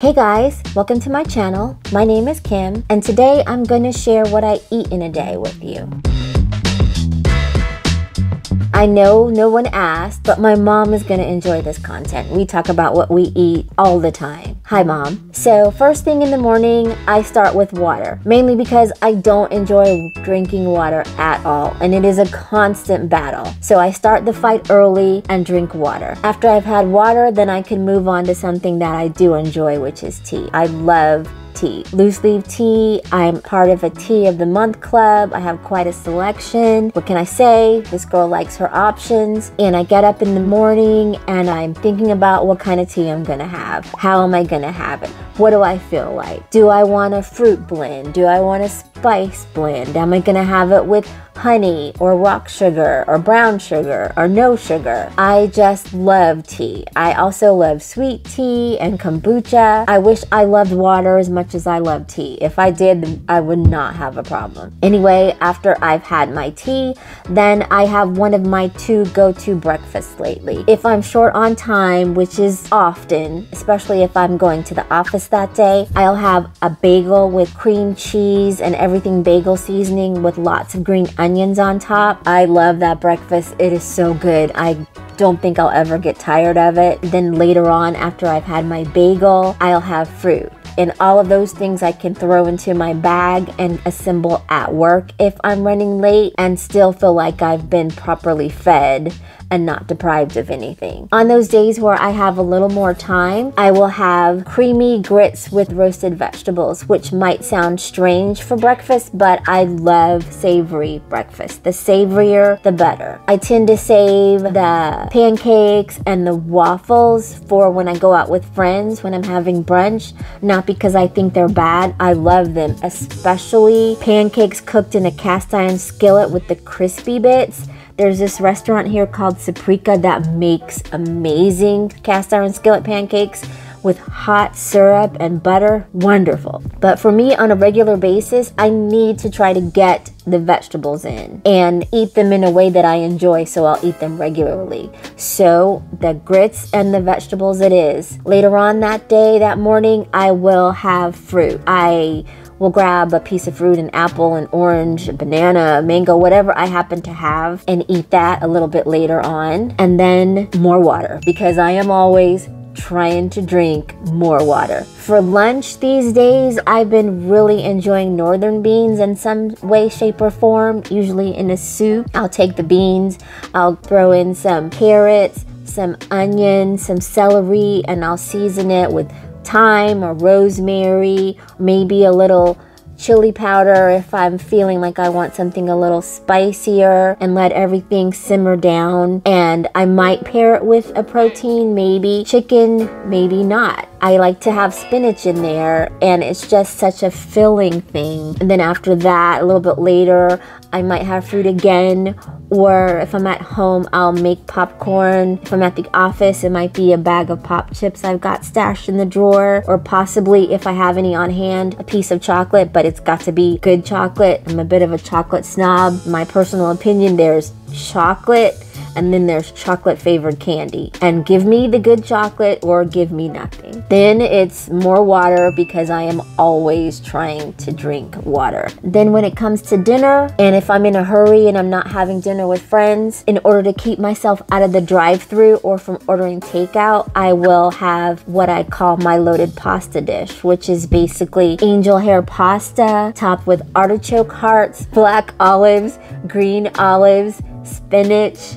Hey guys, welcome to my channel. My name is Kem, and today I'm going to share what I eat in a day with you. I know no one asked, but my mom is going to enjoy this content. We talk about what we eat all the time. Hi, mom. So, first thing in the morning, I start with water, mainly because I don't enjoy drinking water at all, and it is a constant battle. So, I start the fight early and drink water. After I've had water, then I can move on to something that I do enjoy, which is tea. I love tea. Loose leaf tea, I'm part of a tea of the month club. I have quite a selection. What can I say? This girl likes her options. And I get up in the morning and I'm thinking about what kind of tea I'm gonna have. How am I gonna have it? What do I feel like? Do I want a fruit blend? Do I want a spice blend? Am I gonna have it with honey or rock sugar or brown sugar or no sugar. I just love tea. I also love sweet tea and kombucha. I wish I loved water as much as I love tea. If I did, I would not have a problem. Anyway, after I've had my tea, then I have one of my two go-to breakfasts lately. If I'm short on time, which is often, especially if I'm going to the office that day, I'll have a bagel with cream cheese and everything bagel seasoning with lots of green onions on top. I love that breakfast. It is so good. I don't think I'll ever get tired of it. Then later on, after I've had my bagel, I'll have fruit. And all of those things I can throw into my bag and assemble at work if I'm running late and still feel like I've been properly fed and not deprived of anything. On those days where I have a little more time, I will have creamy grits with roasted vegetables, which might sound strange for breakfast, but I love savory breakfast. The savorier, the better. I tend to save the pancakes and the waffles for when I go out with friends when I'm having brunch, not because I think they're bad. I love them, especially pancakes cooked in a cast iron skillet with the crispy bits. There's this restaurant here called Saprika that makes amazing cast iron skillet pancakes with hot syrup and butter. Wonderful. But for me, on a regular basis, I need to try to get the vegetables in and eat them in a way that I enjoy, so I'll eat them regularly. So, the grits and the vegetables it is. Later on that day, that morning, I will have fruit. I will grab a piece of fruit, an apple, an orange, a banana, a mango, whatever I happen to have, and eat that a little bit later on. And then more water because I am always trying to drink more water. For lunch these days, I've been really enjoying northern beans in some way, shape, or form, usually in a soup. I'll take the beans, I'll throw in some carrots, some onion, some celery, and I'll season it with thyme or rosemary, maybe a little chili powder if I'm feeling like I want something a little spicier and let everything simmer down. And I might pair it with a protein, maybe chicken, maybe not. I like to have spinach in there and it's just such a filling thing. And then after that, a little bit later, I might have fruit again or if I'm at home, I'll make popcorn. If I'm at the office, it might be a bag of pop chips I've got stashed in the drawer, or possibly if I have any on hand, a piece of chocolate, but it's got to be good chocolate. I'm a bit of a chocolate snob. My personal opinion, there's chocolate and then there's chocolate flavored candy. And give me the good chocolate or give me nothing. Then it's more water because I am always trying to drink water. Then when it comes to dinner, and if I'm in a hurry and I'm not having dinner with friends, in order to keep myself out of the drive through or from ordering takeout, I will have what I call my loaded pasta dish, which is basically angel hair pasta topped with artichoke hearts, black olives, green olives, spinach,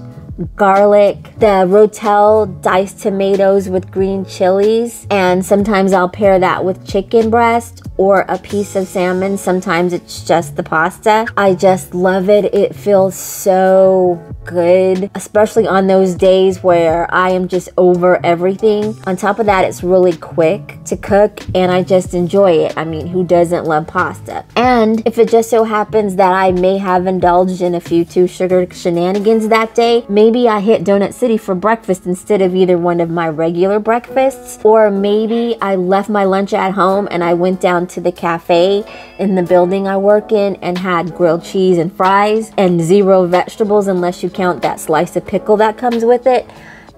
garlic, the Rotel diced tomatoes with green chilies, and sometimes I'll pair that with chicken breast or a piece of salmon. Sometimes it's just the pasta. I just love it. It feels so good, especially on those days where I am just over everything. On top of that, it's really quick to cook and I just enjoy it. I mean, who doesn't love pasta? And if it just so happens that I may have indulged in a few too sugar shenanigans that day, maybe I hit Donut City for breakfast instead of either one of my regular breakfasts, or maybe I left my lunch at home and I went down to the cafe in the building I work in and had grilled cheese and fries and zero vegetables unless you count that slice of pickle that comes with it.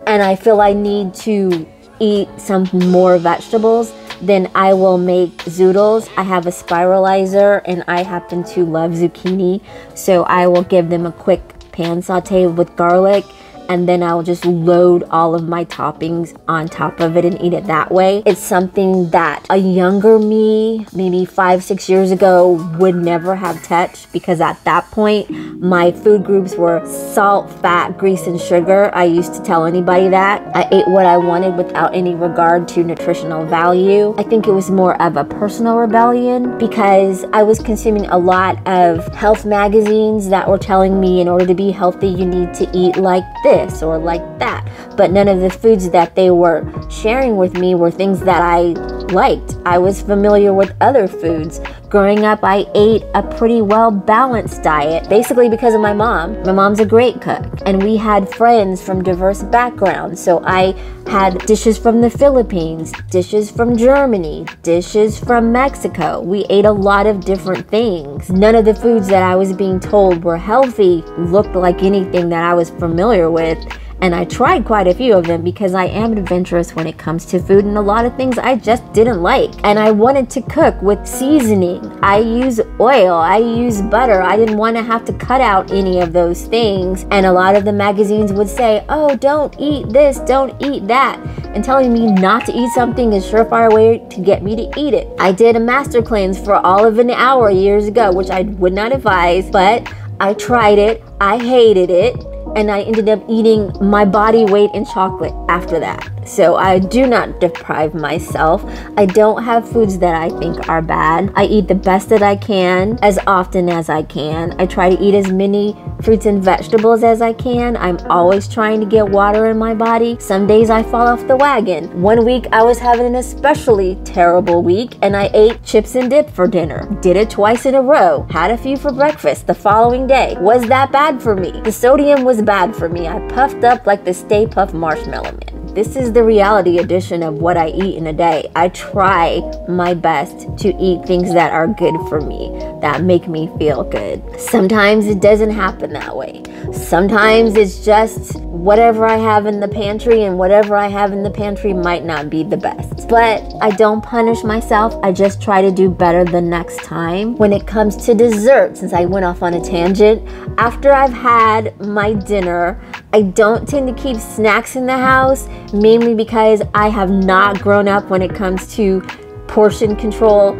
And I feel I need to eat some more vegetables, then I will make zoodles. I have a spiralizer and I happen to love zucchini. So I will give them a quick pan saute with garlic and then I'll just load all of my toppings on top of it and eat it that way. It's something that a younger me, maybe five, six years ago, would never have touched because at that point, my food groups were salt, fat, grease, and sugar. I used to tell anybody that. I ate what I wanted without any regard to nutritional value. I think it was more of a personal rebellion because I was consuming a lot of health magazines that were telling me in order to be healthy, you need to eat like this this or like that. But none of the foods that they were sharing with me were things that I liked. I was familiar with other foods. Growing up, I ate a pretty well balanced diet, basically because of my mom. My mom's a great cook, and we had friends from diverse backgrounds. So I had dishes from the Philippines, dishes from Germany, dishes from Mexico. We ate a lot of different things. None of the foods that I was being told were healthy looked like anything that I was familiar with. And I tried quite a few of them because I am adventurous when it comes to food and a lot of things I just didn't like. And I wanted to cook with seasoning. I use oil, I use butter. I didn't want to have to cut out any of those things. And a lot of the magazines would say, oh, don't eat this, don't eat that. And telling me not to eat something is surefire way to get me to eat it. I did a master cleanse for all of an hour years ago, which I would not advise, but I tried it. I hated it and I ended up eating my body weight in chocolate after that. So I do not deprive myself. I don't have foods that I think are bad. I eat the best that I can as often as I can. I try to eat as many fruits and vegetables as I can. I'm always trying to get water in my body. Some days I fall off the wagon. One week I was having an especially terrible week and I ate chips and dip for dinner. Did it twice in a row. Had a few for breakfast the following day. Was that bad for me? The sodium was bad for me. I puffed up like the Stay Puft Marshmallow Man. This is the reality edition of what I eat in a day. I try my best to eat things that are good for me, that make me feel good. Sometimes it doesn't happen that way. Sometimes it's just whatever I have in the pantry, and whatever I have in the pantry might not be the best. But I don't punish myself, I just try to do better the next time. When it comes to dessert, since I went off on a tangent, after I've had my dinner, I don't tend to keep snacks in the house mainly because I have not grown up when it comes to portion control.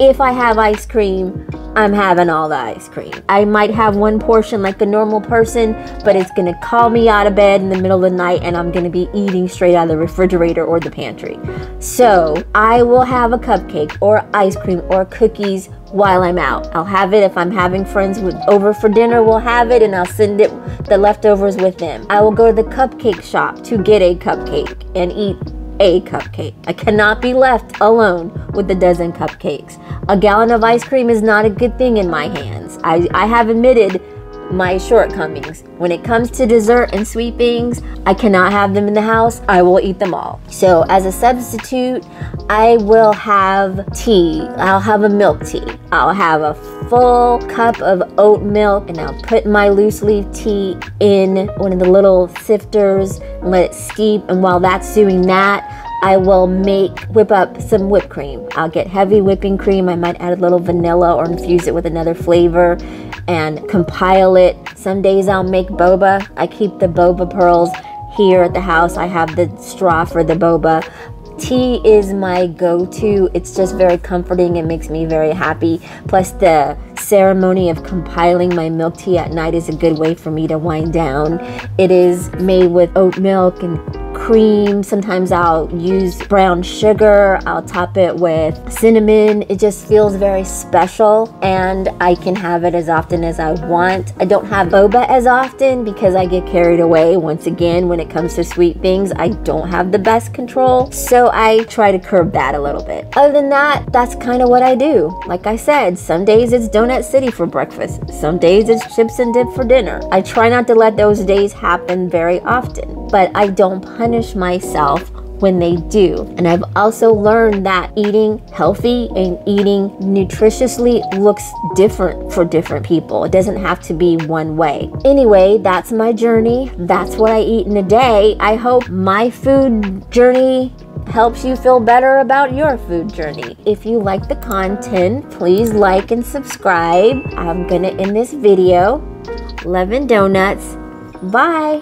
If I have ice cream, I'm having all the ice cream. I might have one portion like the normal person, but it's gonna call me out of bed in the middle of the night and I'm gonna be eating straight out of the refrigerator or the pantry. So I will have a cupcake or ice cream or cookies while I'm out. I'll have it if I'm having friends with over for dinner, we'll have it and I'll send it the leftovers with them. I will go to the cupcake shop to get a cupcake and eat a cupcake. I cannot be left alone with a dozen cupcakes. A gallon of ice cream is not a good thing in my hands. I, I have admitted my shortcomings. When it comes to dessert and sweet things, I cannot have them in the house. I will eat them all. So, as a substitute, I will have tea. I'll have a milk tea. I'll have a full cup of oat milk and I'll put my loose leaf tea in one of the little sifters and let it steep. And while that's doing that, I will make, whip up some whipped cream. I'll get heavy whipping cream. I might add a little vanilla or infuse it with another flavor and compile it. Some days I'll make boba. I keep the boba pearls here at the house. I have the straw for the boba. Tea is my go to. It's just very comforting. It makes me very happy. Plus, the ceremony of compiling my milk tea at night is a good way for me to wind down. It is made with oat milk and cream. Sometimes I'll use brown sugar. I'll top it with cinnamon. It just feels very special and I can have it as often as I want. I don't have boba as often because I get carried away. Once again, when it comes to sweet things, I don't have the best control. So I try to curb that a little bit. Other than that, that's kind of what I do. Like I said, some days it's Donut City for breakfast. Some days it's chips and dip for dinner. I try not to let those days happen very often, but I don't punish myself when they do. And I've also learned that eating healthy and eating nutritiously looks different for different people. It doesn't have to be one way. Anyway, that's my journey. That's what I eat in a day. I hope my food journey helps you feel better about your food journey. If you like the content, please like and subscribe. I'm gonna end this video. Love and donuts. Bye.